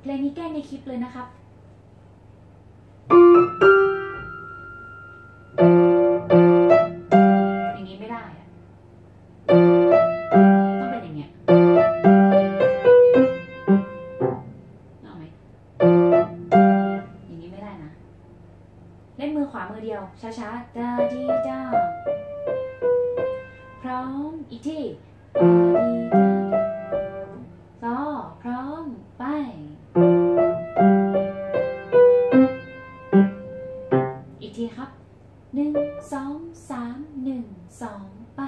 เพลงนี้แก้ในคลิปเลยนะครับอย่างนี้ไม่ได้ต้องเป็นอย่างงี้ยเอาไหมอย่างนี้ไม่ได้นะ เล่นมือขวามือเดียวช้าๆจ้าดีจ้า หนึ่งสองสามหนึ่งสองไป